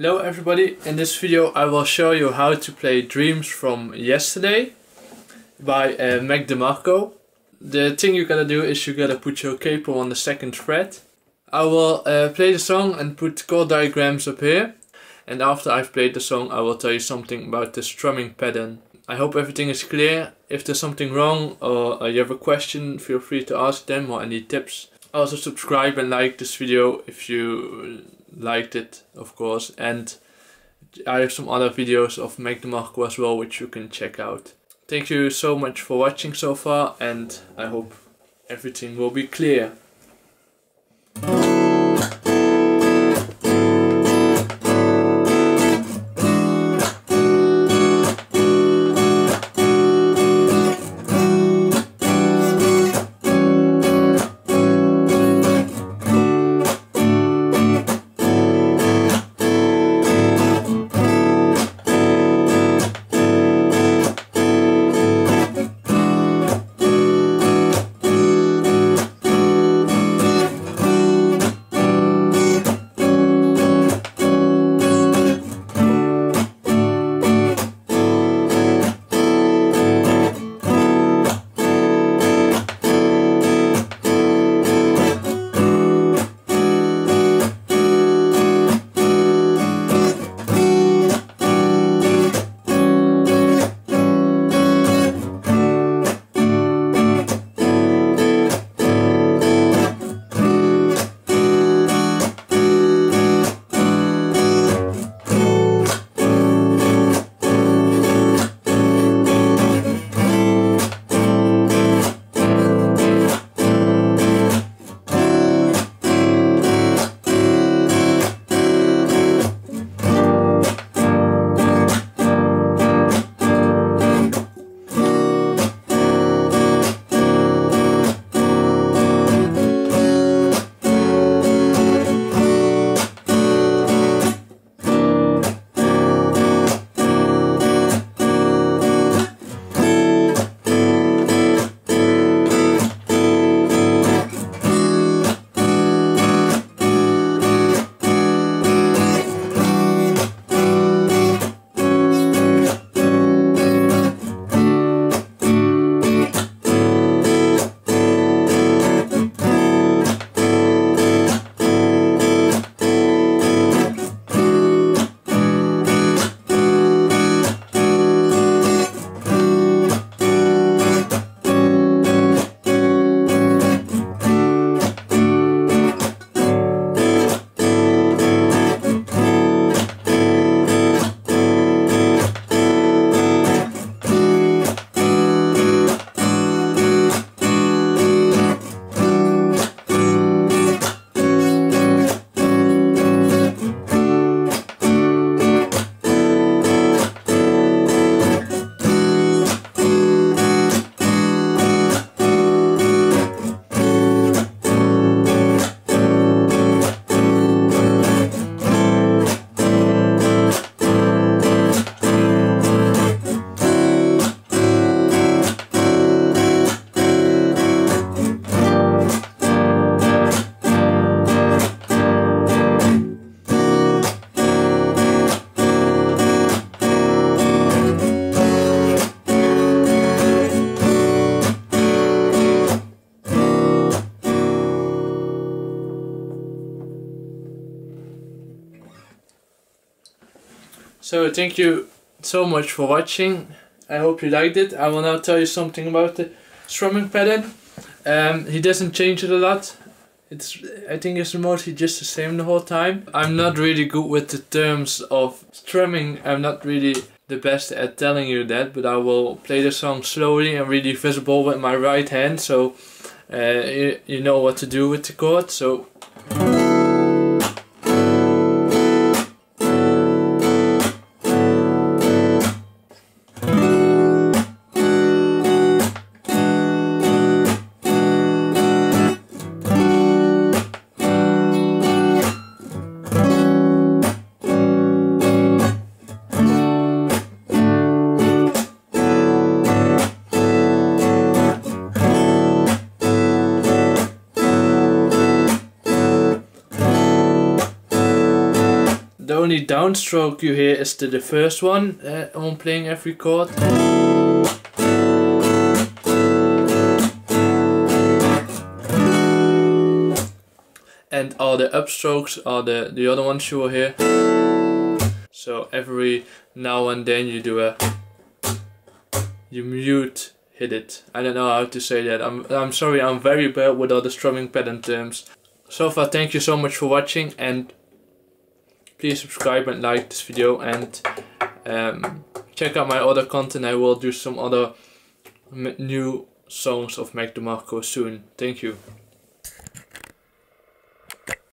Hello everybody, in this video I will show you how to play Dreams from Yesterday by uh, Mac DeMarco. The thing you gotta do is you gotta put your capo on the second fret. I will uh, play the song and put chord diagrams up here and after I've played the song I will tell you something about the strumming pattern. I hope everything is clear. If there's something wrong or uh, you have a question feel free to ask them or any tips. Also subscribe and like this video if you liked it of course and I have some other videos of Mac DeMarco as well which you can check out. Thank you so much for watching so far and I hope everything will be clear. So thank you so much for watching. I hope you liked it. I will now tell you something about the strumming pattern. Um, he doesn't change it a lot. It's I think it's mostly just the same the whole time. I'm not really good with the terms of strumming. I'm not really the best at telling you that, but I will play the song slowly and really visible with my right hand, so uh, you, you know what to do with the chord. So. Only downstroke you hear is the, the first one uh, on playing every chord. And all the upstrokes are the, the other ones you will hear. So every now and then you do a you mute hit it. I don't know how to say that. I'm I'm sorry. I'm very bad with all the strumming pattern terms. So far, thank you so much for watching and please subscribe and like this video and um, check out my other content. I will do some other new songs of Mac DeMarco soon. Thank you.